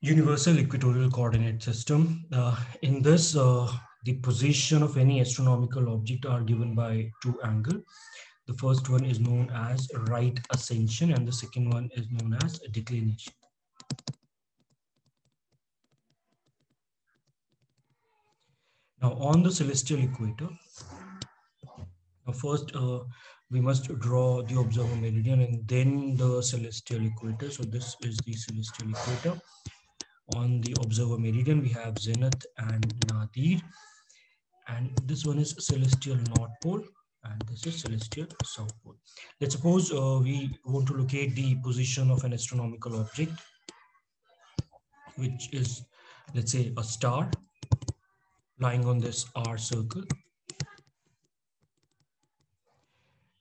universal equatorial coordinate system. Uh, in this, uh, the position of any astronomical object are given by two angles. The first one is known as right ascension and the second one is known as declination. Now on the celestial equator, now first uh, we must draw the observer meridian and then the celestial equator. So this is the celestial equator. On the observer meridian, we have zenith and nadir. And this one is celestial north pole and this is celestial south pole. Let's suppose uh, we want to locate the position of an astronomical object, which is, let's say, a star lying on this hour circle.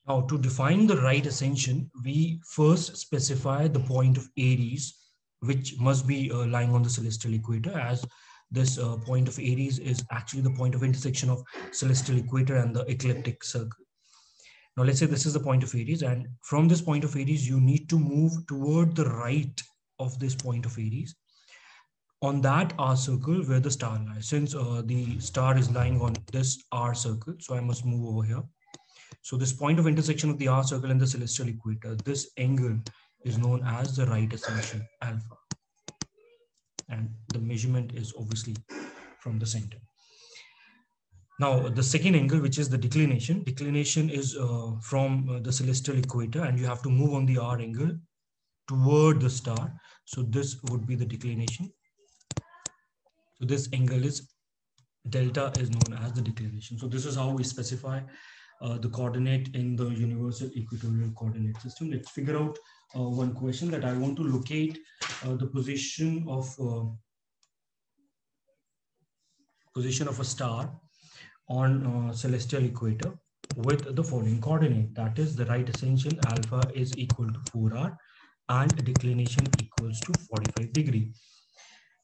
Now to define the right ascension, we first specify the point of Aries, which must be uh, lying on the celestial equator as this uh, point of Aries is actually the point of intersection of celestial equator and the ecliptic circle. Now let's say this is the point of Aries and from this point of Aries, you need to move toward the right of this point of Aries on that hour circle where the star lies. Since uh, the star is lying on this hour circle, so I must move over here. So this point of intersection of the hour circle and the celestial equator, this angle is known as the right ascension alpha. And the measurement is obviously from the center. Now, the second angle, which is the declination, declination is uh, from uh, the celestial equator and you have to move on the hour angle toward the star. So this would be the declination. So this angle is delta is known as the declination. So this is how we specify uh, the coordinate in the universal equatorial coordinate system. Let's figure out uh, one question that I want to locate uh, the position of uh, position of a star on uh, celestial equator with the following coordinate. That is the right ascension alpha is equal to 4r and declination equals to 45 degree.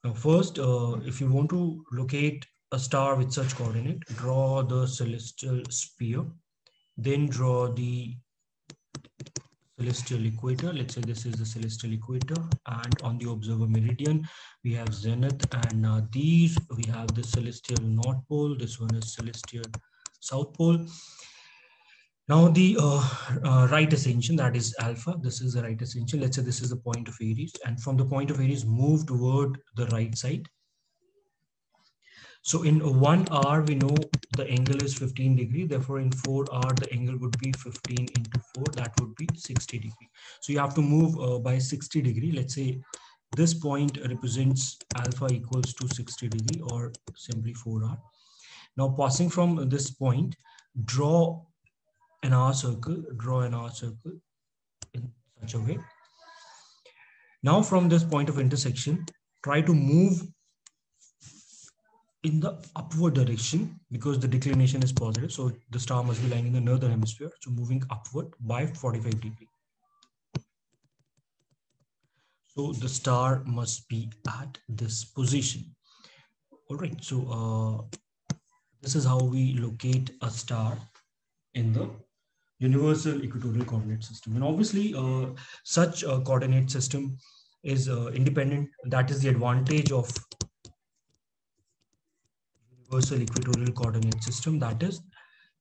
Now first, uh, if you want to locate a star with such coordinate, draw the celestial sphere then draw the celestial equator. Let's say this is the celestial equator. And on the observer meridian, we have zenith and uh, these, we have the celestial north pole. This one is celestial south pole. Now the uh, uh, right ascension, that is alpha. This is the right ascension. Let's say this is the point of Aries. And from the point of Aries, move toward the right side. So in 1 hour, we know the angle is 15 degree. Therefore, in 4 hour, the angle would be 15 into 4. That would be 60 degree. So you have to move uh, by 60 degree. Let's say this point represents alpha equals to 60 degree or simply 4 hour. Now passing from this point, draw an hour circle, draw an hour circle in such a way. Now from this point of intersection, try to move in the upward direction because the declination is positive. So the star must be lying in the northern hemisphere. So moving upward by 45 degree. So the star must be at this position. All right. So uh, this is how we locate a star in the universal equatorial coordinate system. And obviously uh, such a coordinate system is uh, independent. That is the advantage of universal equatorial coordinate system. That is,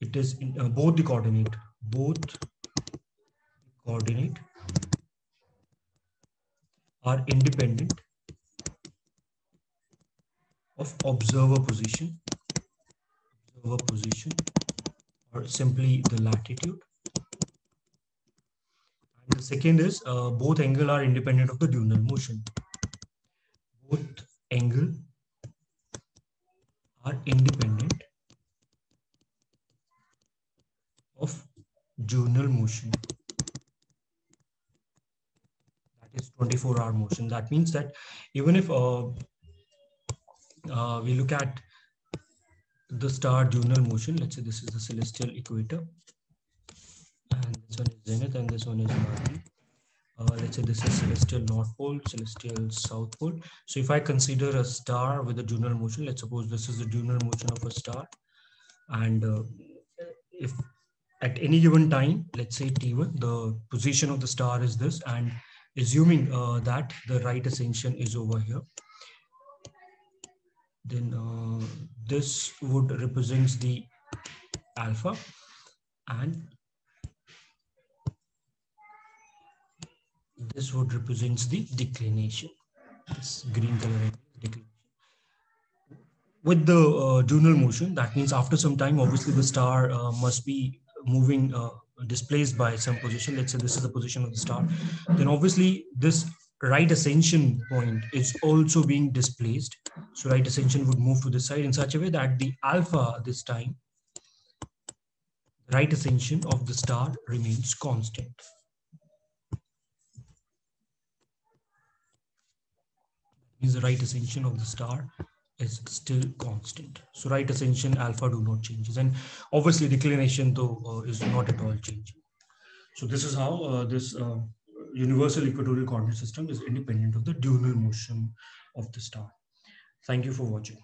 it is in, uh, both the coordinate, both coordinate are independent of observer position, observer position, or simply the latitude. And the second is uh, both angle are independent of the diurnal motion. Both angle are independent of diurnal motion that is 24 hour motion that means that even if uh, uh, we look at the star diurnal motion let's say this is the celestial equator and this one is zenith and this one is Martin uh, let's say this is celestial north pole, celestial south pole. So if I consider a star with a diurnal motion, let's suppose this is the diurnal motion of a star. And uh, if at any given time, let's say T1, the position of the star is this, and assuming uh, that the right ascension is over here, then uh, this would represents the alpha and this would represents the declination. This green color declination. With the uh, motion, that means after some time, obviously the star uh, must be moving uh, displaced by some position. Let's say this is the position of the star. Then obviously this right ascension point is also being displaced. So right ascension would move to the side in such a way that the alpha this time, right ascension of the star remains constant. Is the right ascension of the star is still constant. So right ascension alpha do not changes. And obviously declination though uh, is not at all changing. So this is how uh, this uh, universal equatorial coordinate system is independent of the diurnal motion of the star. Thank you for watching.